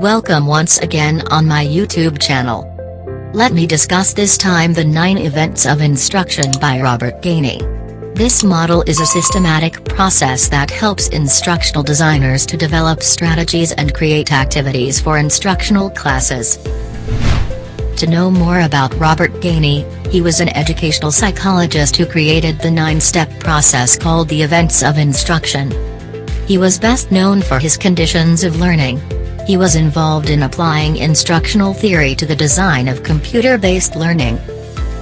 Welcome once again on my YouTube channel. Let me discuss this time the 9 events of instruction by Robert Gagne. This model is a systematic process that helps instructional designers to develop strategies and create activities for instructional classes. To know more about Robert Gagne, he was an educational psychologist who created the nine-step process called the Events of Instruction. He was best known for his conditions of learning. He was involved in applying instructional theory to the design of computer-based learning.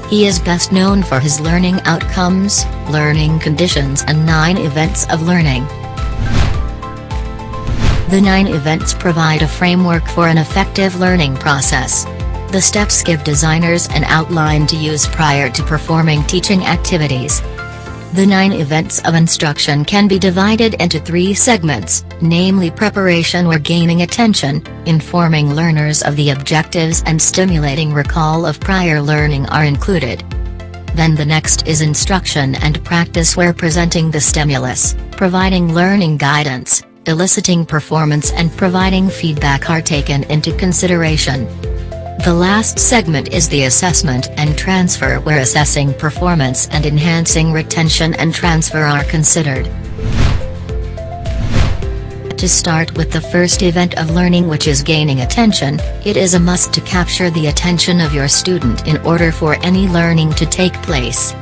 He is best known for his learning outcomes, learning conditions and nine events of learning. The nine events provide a framework for an effective learning process. The steps give designers an outline to use prior to performing teaching activities. The nine events of instruction can be divided into three segments, namely preparation or gaining attention, informing learners of the objectives and stimulating recall of prior learning are included. Then the next is instruction and practice where presenting the stimulus, providing learning guidance, eliciting performance and providing feedback are taken into consideration. The last segment is the assessment and transfer where assessing performance and enhancing retention and transfer are considered. To start with the first event of learning which is gaining attention, it is a must to capture the attention of your student in order for any learning to take place.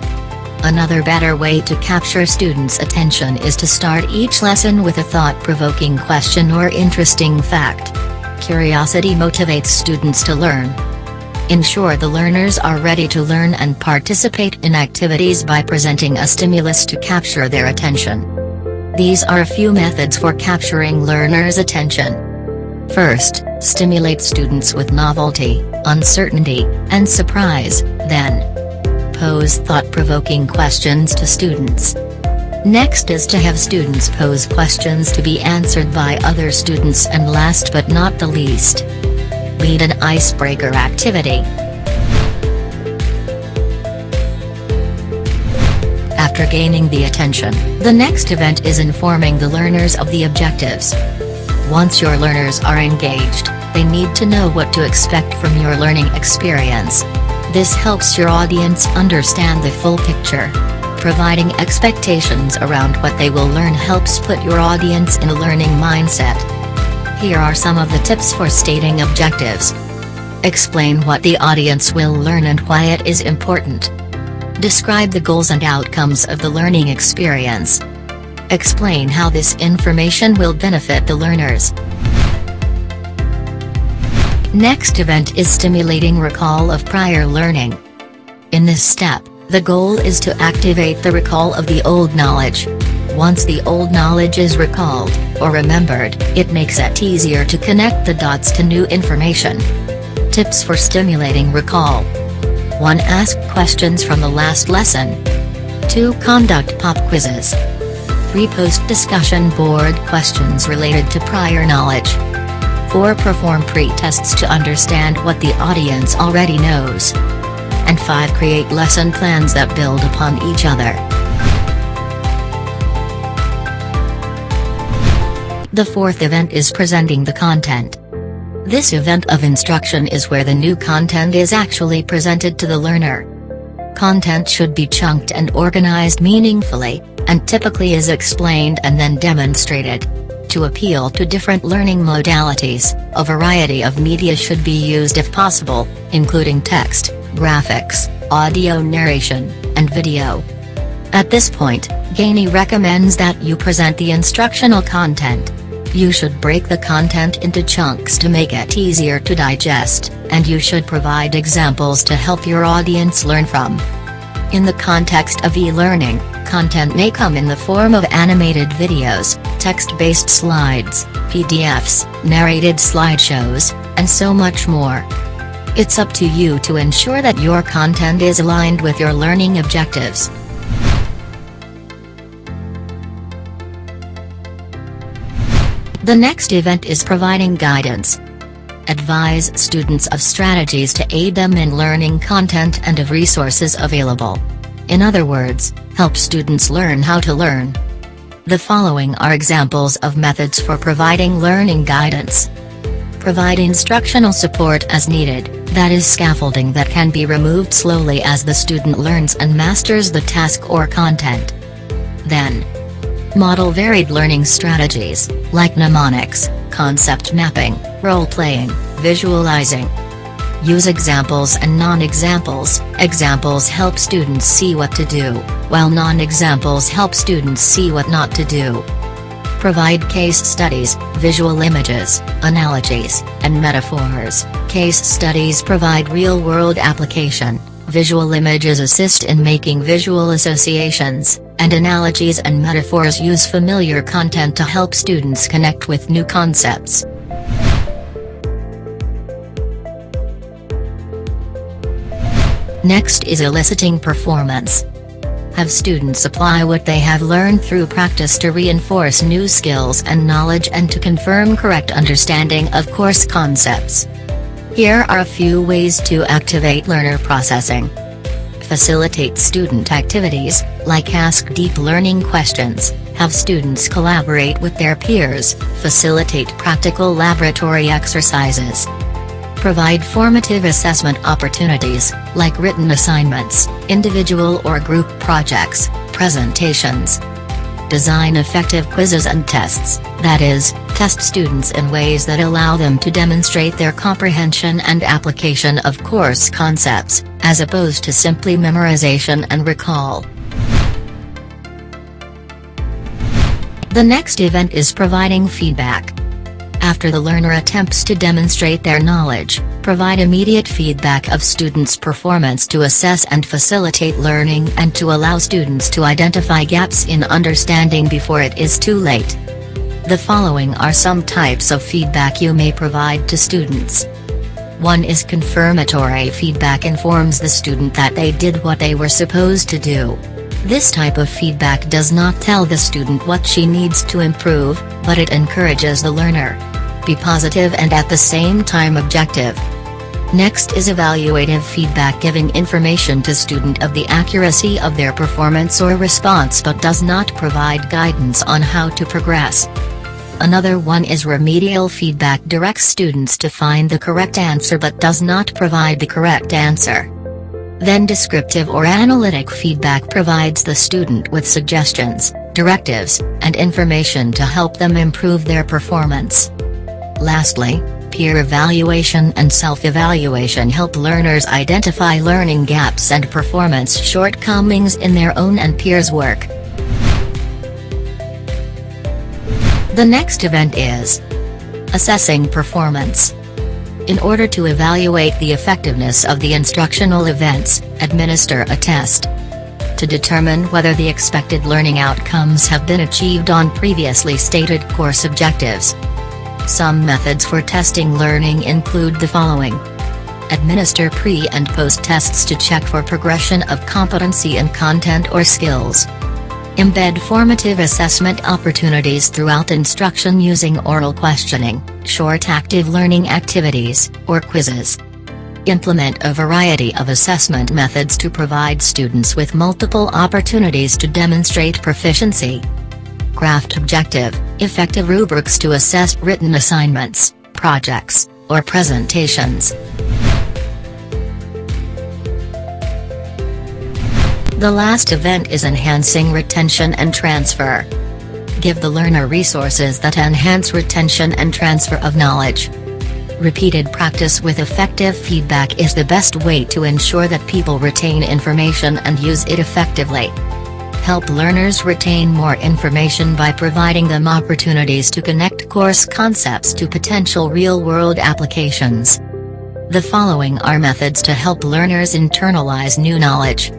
Another better way to capture students' attention is to start each lesson with a thought-provoking question or interesting fact. Curiosity motivates students to learn. Ensure the learners are ready to learn and participate in activities by presenting a stimulus to capture their attention. These are a few methods for capturing learners' attention. First, stimulate students with novelty, uncertainty, and surprise, then pose thought-provoking questions to students. Next is to have students pose questions to be answered by other students and last but not the least. Lead an icebreaker activity. After gaining the attention, the next event is informing the learners of the objectives. Once your learners are engaged, they need to know what to expect from your learning experience. This helps your audience understand the full picture. Providing expectations around what they will learn helps put your audience in a learning mindset. Here are some of the tips for stating objectives. Explain what the audience will learn and why it is important. Describe the goals and outcomes of the learning experience. Explain how this information will benefit the learners. Next event is stimulating recall of prior learning. In this step, the goal is to activate the recall of the old knowledge. Once the old knowledge is recalled, or remembered, it makes it easier to connect the dots to new information. Tips for stimulating recall 1. Ask questions from the last lesson. 2. Conduct pop quizzes. 3. Post discussion board questions related to prior knowledge. 4. Perform pre-tests to understand what the audience already knows and 5. Create lesson plans that build upon each other. The fourth event is presenting the content. This event of instruction is where the new content is actually presented to the learner. Content should be chunked and organized meaningfully, and typically is explained and then demonstrated. To appeal to different learning modalities, a variety of media should be used if possible, including text, graphics, audio narration, and video. At this point, Gagne recommends that you present the instructional content. You should break the content into chunks to make it easier to digest, and you should provide examples to help your audience learn from. In the context of e-learning, content may come in the form of animated videos, text-based slides, PDFs, narrated slideshows, and so much more. It's up to you to ensure that your content is aligned with your learning objectives. The next event is providing guidance. Advise students of strategies to aid them in learning content and of resources available. In other words, help students learn how to learn. The following are examples of methods for providing learning guidance Provide instructional support as needed, that is scaffolding that can be removed slowly as the student learns and masters the task or content. Then, model varied learning strategies, like mnemonics, concept mapping, role-playing, visualizing. Use examples and non-examples, examples help students see what to do, while non-examples help students see what not to do. Provide case studies, visual images, analogies, and metaphors. Case studies provide real-world application, visual images assist in making visual associations, and analogies and metaphors use familiar content to help students connect with new concepts. Next is eliciting performance. Have students apply what they have learned through practice to reinforce new skills and knowledge and to confirm correct understanding of course concepts. Here are a few ways to activate learner processing. Facilitate student activities, like ask deep learning questions, have students collaborate with their peers, facilitate practical laboratory exercises, Provide formative assessment opportunities, like written assignments, individual or group projects, presentations. Design effective quizzes and tests, that is, test students in ways that allow them to demonstrate their comprehension and application of course concepts, as opposed to simply memorization and recall. The next event is providing feedback. After the learner attempts to demonstrate their knowledge, provide immediate feedback of students' performance to assess and facilitate learning and to allow students to identify gaps in understanding before it is too late. The following are some types of feedback you may provide to students. 1 is confirmatory feedback informs the student that they did what they were supposed to do. This type of feedback does not tell the student what she needs to improve, but it encourages the learner be positive and at the same time objective. Next is evaluative feedback giving information to student of the accuracy of their performance or response but does not provide guidance on how to progress. Another one is remedial feedback directs students to find the correct answer but does not provide the correct answer. Then descriptive or analytic feedback provides the student with suggestions, directives, and information to help them improve their performance. Lastly, peer evaluation and self-evaluation help learners identify learning gaps and performance shortcomings in their own and peers' work. The next event is Assessing Performance. In order to evaluate the effectiveness of the instructional events, administer a test. To determine whether the expected learning outcomes have been achieved on previously stated course objectives. Some methods for testing learning include the following. Administer pre- and post-tests to check for progression of competency in content or skills. Embed formative assessment opportunities throughout instruction using oral questioning, short active learning activities, or quizzes. Implement a variety of assessment methods to provide students with multiple opportunities to demonstrate proficiency. Craft objective, effective rubrics to assess written assignments, projects, or presentations. The last event is enhancing retention and transfer. Give the learner resources that enhance retention and transfer of knowledge. Repeated practice with effective feedback is the best way to ensure that people retain information and use it effectively help learners retain more information by providing them opportunities to connect course concepts to potential real-world applications. The following are methods to help learners internalize new knowledge.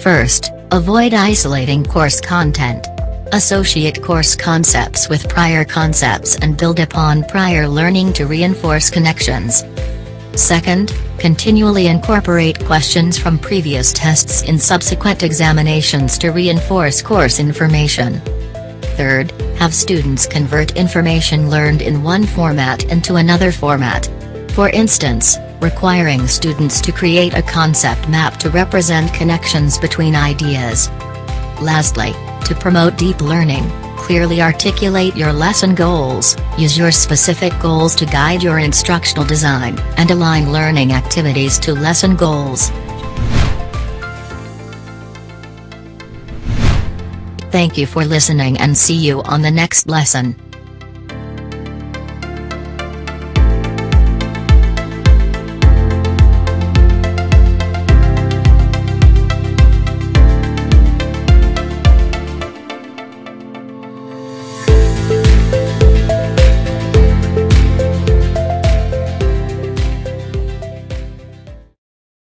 First, avoid isolating course content. Associate course concepts with prior concepts and build upon prior learning to reinforce connections. Second, continually incorporate questions from previous tests in subsequent examinations to reinforce course information. Third, have students convert information learned in one format into another format. For instance, requiring students to create a concept map to represent connections between ideas. Lastly, to promote deep learning, clearly articulate your lesson goals, use your specific goals to guide your instructional design, and align learning activities to lesson goals. Thank you for listening and see you on the next lesson.